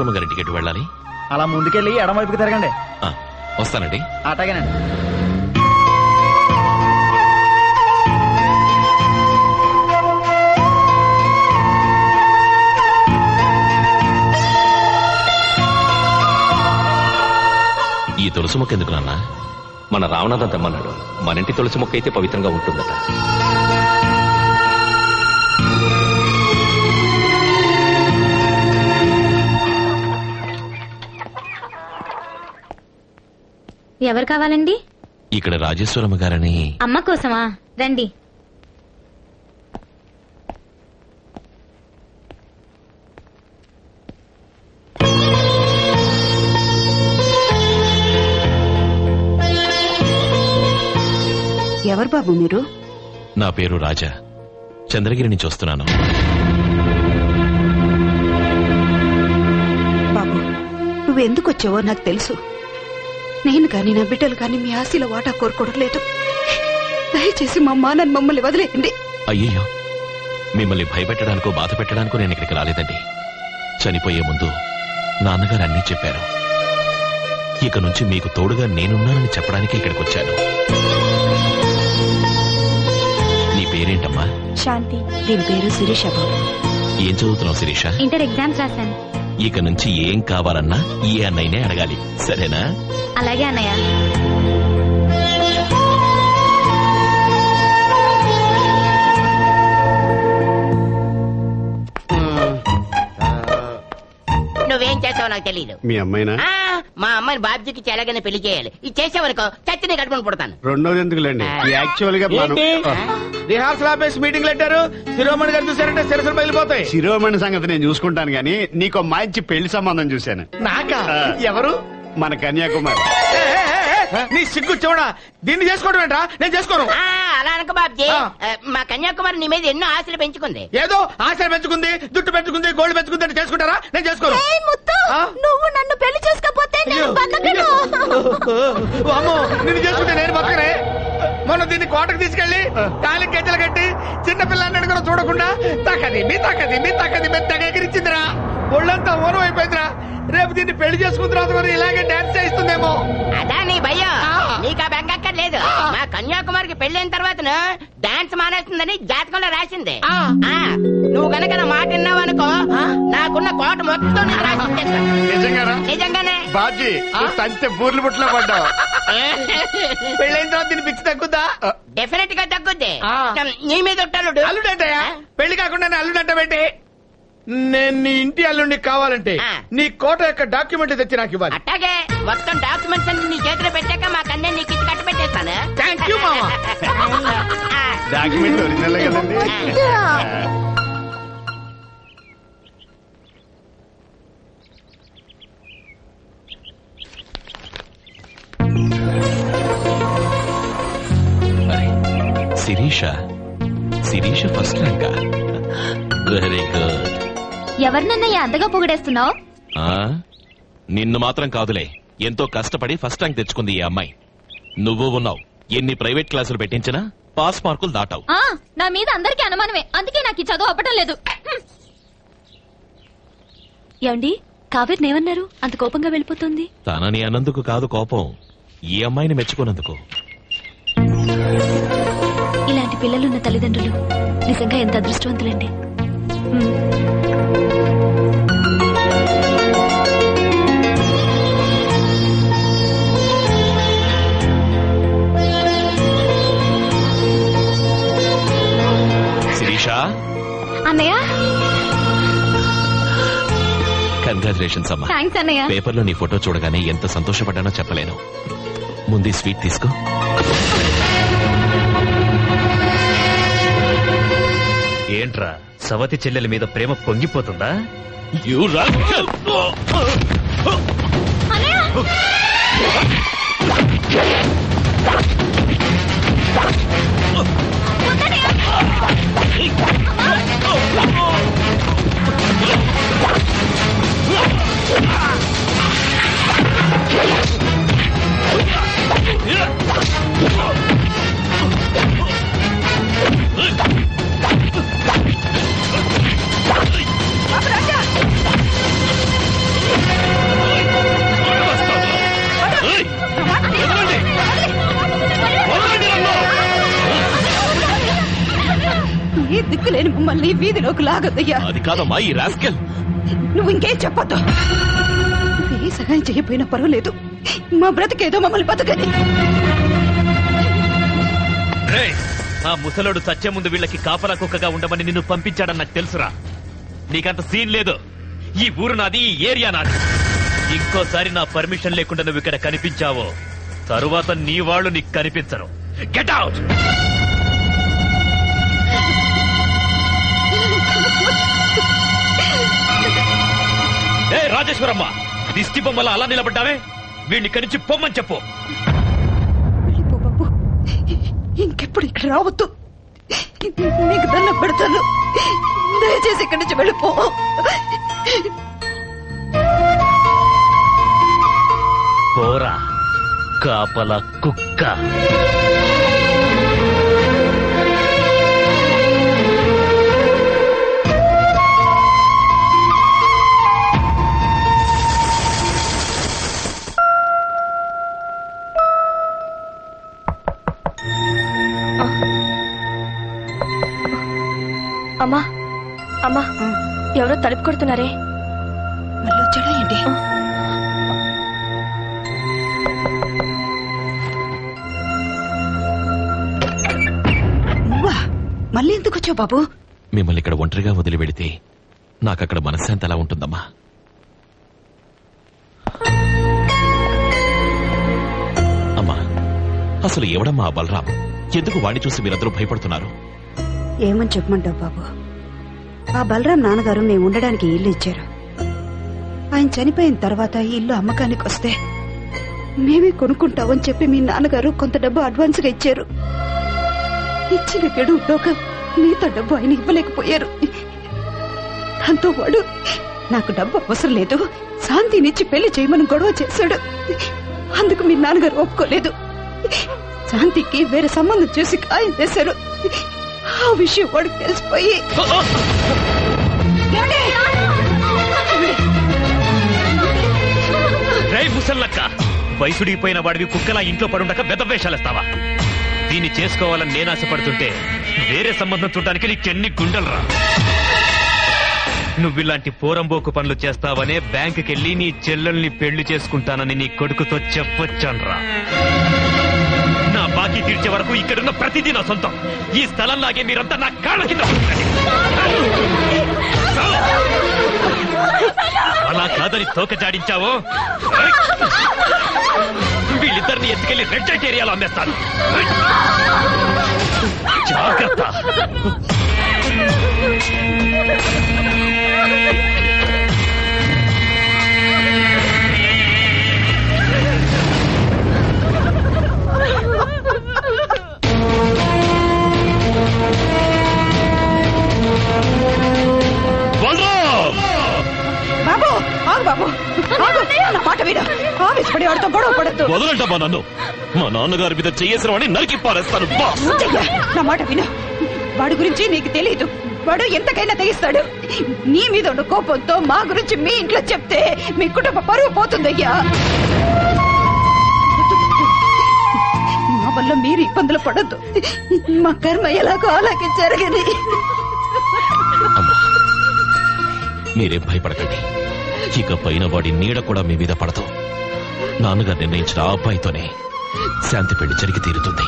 రాజేశ్వరమ్మ గారి టికెట్ వెళ్ళాలి. అలా ముందుకెళ్ళి ఎడమవైపుకి తిరగండి. ఆ, వస్తానండి. అటాగేనండి ఈ తులసి మొక్క ఎందుకు నాన్న? మన రావణాథం తెమ్మన్నాడు మన ఇంటి తులసి మొక్క అయితే పవిత్రంగా ఉంటుందట. ఎవరు కావాలండి? ఇక్కడ రాజేశ్వరమ్మ గారని. అమ్మ కోసమా? రండి. ఎవరు బాబు మీరు? నా పేరు రాజా. చంద్రగిరి నుంచి వస్తున్నాను. బాబు నువ్వెందుకు వచ్చావో నాకు తెలుసు. నేను కానీ నా బిడ్డలు కానీ మీ ఆశీల వాటా కోరుకోవడం లేదు. దయచేసి మా మానని మమ్మల్ని వదిలేయండి. అయ్యయ్యో మిమ్మల్ని భయపెట్టడానికో బాధ పెట్టడానికో నేను ఇక్కడికి రాలేదండి. చనిపోయే ముందు నాన్నగారు అన్నీ చెప్పారు. ఇక నుంచి మీకు తోడుగా నేనున్నానని చెప్పడానికి ఇక్కడికి వచ్చాను. నీ పేరేంటమ్మా? శాంతి. దీని పేరు శిరీష బాబు. ఏం చదువుతున్నావు శిరీష? ఇంటర్ ఎగ్జామ్స్ రాశాను. ఇక నుంచి ఏం కావాలన్నా ఈ అన్నయ్యనే అడగాలి. సరేనా? అలాగే అన్నయ్య. నువ్వేం చేస్తావో నాకు తెలియదు మీ అమ్మాయినా? ఆ, మా అమ్మాయిని బాబ్జీకి చెలగని పెళ్ళి చేయాలి. ఇది చేసేవనుకో చచ్చి కట్టుకుని పుడతాను. రెండోది ఎందుకులేండి? యాక్చువల్గా మనం రిహార్సల్ ఆపేసి మీటింగ్ లెట్టారు శిరోమణి గారు చూసారంటే సిరసలు బయలుపోతాయి శిరోమణి సంగతి నేను చూసుకుంటాను గానీ నీకు మంచి పెళ్ళి సంబంధం చూశాను. నాకా. ఎవరు? మన కన్యాకుమారి. ఏ, నీ సిగ్గు చూడా దీన్ని చేసుకోవడం ఏంట్రా? నేను చేసుకోను. ఆ, అలా అనక బాబ్జీ. ఆ. ఆ, మా కన్యాకుమారి నీ మీద ఎన్నో ఆశలు పెంచుకుంది. ఏదో ఆశలు పెంచుకుంది జుట్టు పెంచుకుంది గోల్డ్ పెంచుకుంది అంటే చేసుకుంటారా? నేను చేసుకోను. ఆ? నువ్వు నన్ను పెళ్ళి చేసుకోపోతే అయ్యో. అమ్మో నిన్ను చేసుకుంటే నేను బతకనే. మొన్న దీన్ని కోటకు తీసుకెళ్ళి కాలి గజ్జలు కట్టి చిన్న పిల్లాన్ని కూడా చూడకుండా తక్కది మీ తక్కది మీ తక్కది మీ తెగ ఎగిరిచ్చిందిరా ఒళ్ళంతా ఊరం అయిపోయిందిరా రేపు దీన్ని పెళ్ళి చేసుకున్న తర్వాత మరి ఇలాగే డాన్స్ చేయిస్తుందేమో. అదా నీ భయం ఆ. నీకు ఆ. బెంగక్కర్లేదు మా కన్యాకుమారికి పెళ్ళైన తర్వాత డాన్స్ మానేస్తుందని జాతకంలో రాసింది. ఆ. ఆ, నువ్వు గనక నా మాట విన్నావనుకో నాకున్న కోట మొత్తం రాసి ఇచ్చేస్తా. నిజంగానా? నిజంగానే. బాజీ తంతే బూర్లు బుట్లో పడ్డావు. పెళ్ళైన తర్వాత దీన్ని పిచ్చి తగ్గుద్దా? డెఫినెట్గా తగ్గుద్ది. ఆ. నీ మీద ఉంటాడు పెళ్ళి కాకుండా అల్లుడంట పెట్టి నేను నీ ఇంటి అల్లుడిని కావాలంటే ఆ. నీ కోట యొక్క డాక్యుమెంట్ తెచ్చి నాకు ఇవ్వాలి. అట్టాగే. మొత్తం డాక్యుమెంట్స్ అన్ని నీ చేతిలో పెట్టాక మా కన్య నీకు ఇచ్చి కట్టి పెట్టేస్తాను. Thank you, మామ. ఆ, డాక్యుమెంట్ ఒరిజినల్ కదండి? అరే Sirisha Sirisha first rank very good ఎవరినన్నయ్య అంతగా పొగిడేస్తున్నావు? నిన్ను మాత్రం కాదులే. ఎంతో కష్టపడి ఫస్ట్ ర్యాంక్ తెచ్చుకుంది ఈ అమ్మాయి. నువ్వు ఉన్నావు. ఎన్ని ప్రైవేట్ క్లాసులు పెట్టించినా పాస్ మార్కులు దాటావు. ఆ, నా మీద అందరికీ అనుమానమే. అందుకే నాకు ఈ చదువు అవ్వటం లేదు. ఏమండి కావేరిని ఏమన్నారు? అంత కోపంగా వెళ్ళిపోతుంది. తనని అన్నందుకు కాదు కోపం. ఈ అమ్మాయిని మెచ్చుకున్నందుకు. ఇలాంటి పిల్లలున్న తల్లిదండ్రులు నిజంగా ఎంత అదృష్టవంతులండి. కంగ్రాచులేషన్స్ అమ్మా. థ్యాంక్స్ అన్నయ్య. పేపర్లో నీ ఫోటో చూడగానే ఎంత సంతోషపడ్డానో చెప్పలేను. ముందు స్వీట్ తీసుకో. ఏంట్రా సవతి చెల్లెల మీద ప్రేమ పొంగిపోతుందా? అన్నయ్య! మమ్మల్ని వీధిలోకి లాగద్దయ్యా. అది కాదమ్మా ఈ రాస్కెల్. నువ్వు ఇంకేం చెప్పొద్దు. ఏ సహాయం చేయకపోయినా పర్వాలేదు. మా బ్రతికేదో మమ్మల్ని బతకని. ఆ ముసలోడు సత్యం ముందు వీళ్ళకి కాపలా కుక్కగా ఉండమని నిన్ను పంపించాడని నాకు తెలుసురా. నీకంత సీన్ లేదు. ఈ ఊరు నాది ఈ ఏరియా నాది. ఇంకోసారి నా పర్మిషన్ లేకుండా నువ్వు ఇక్కడ కనిపించావో తరువాత నీ వాళ్ళు నీకు కనిపించరు. గెట్ అవుట్ ఏ రాజేశ్వరమ్మ దిష్టి బొమ్మల అలా నిలబడ్డావే? వీడిని ఇక్కడి నుంచి పొమ్మని చెప్పు. వెళ్ళిపో బాబు. ఇంకెప్పుడు ఇక్కడ రావద్దు. నీకు దండం పెడతాను. దయచేసి ఇక్కడి నుంచి వెళ్ళిపో. పోరా కాపల కుక్క. అమ్మా ఎవరో తలుపు కొడుతున్నారే. మళ్ళీ వచ్చాడా ఏంటి? మళ్ళీ ఎందుకు వచ్చావు బాబు? మిమ్మల్ని ఇక్కడ ఒంటరిగా వదిలి వెడితే నాకక్కడ మనశ్శాంతి ఎలా ఉంటుందమ్మా? అమ్మా అసలు ఎవడమ్మా బలరాం? ఎందుకు వాణ్ణి చూసి మీరందరూ భయపడుతున్నారు? ఏమని చెప్పమంటావు బాబు? ఆ బలరాం నాన్నగారు మేము ఉండడానికి ఇల్లు ఇచ్చారు. ఆయన చనిపోయిన తర్వాత ఈ ఇల్లు అమ్మకానికి వస్తే మేమే కొనుక్కుంటామని చెప్పి మీ నాన్నగారు కొంత డబ్బు అడ్వాన్స్గా ఇచ్చారు. ఇచ్చిన గడువులోక మిగతా డబ్బు ఆయన ఇవ్వలేకపోయారు. దాంతో వాడు నాకు డబ్బు అవసరం లేదు శాంతినిచ్చి పెళ్ళి చేయమని గొడవ చేశాడు. అందుకు మీ నాన్నగారు ఒప్పుకోలేదు. శాంతికి వేరే సంబంధం చూసి ఆయన చేశారు. ఆ విషయం వాడికి తెలిసిపోయి. రే ముసల్లక్క వయసుడిపోయిన వాడివి కుక్కలా ఇంట్లో పడుండక బెదవేషాలేస్తావా దీన్ని చేసుకోవాలని నేను ఆశపడుతుంటే వేరే సంబంధం చూడడానికి నీకెన్ని గుండెలరా? నువ్వు ఇలాంటి పోరంబోకు పనులు చేస్తావనే బ్యాంకుకెళ్ళి నీ చెల్లెల్ని పెళ్ళి చేసుకుంటానని నీ కొడుకుతో చెప్పొచ్చాన్రా. బాకీ తీర్చే వరకు ఇక్కడున్న ప్రతిదీ నా సొంతం. ఈ స్థలం లాగే మీరంతా నా కాళ్ళ కింద అలా కాదని తోక జాడించావో? వీళ్ళిద్దరిని ఎత్తుకెళ్ళి రెడ్ లైట్ ఏరియాలో అమ్మేస్తాను. జాగ్రత్త. వదలంటమ్మా నన్ను. మా నాన్నగారి మీద చేసిన వాడిని నరికి పారేస్తాను నా మాట విను. వాడి గురించి నీకు తెలియదు వాడు ఎంతకైనా తెగిస్తాడు. నీ మీద ఉన్న కోపంతో మా గురించి మీ ఇంట్లో చెప్తే మీ కుటుంబ పరువు పోతుందయ్యా మా వల్ల మీరు ఇబ్బందులు పడద్దు. మా కర్మ ఎలాగో అలాగే జరగని మీరేం భయపడకండి. ఇక పైన వాడి నీడ కూడా మీ మీద పడదు. నాన్నగారు నిర్ణయించిన ఆ అబ్బాయితోనే శాంతి పెళ్ళి జరిగి తీరుతుంది.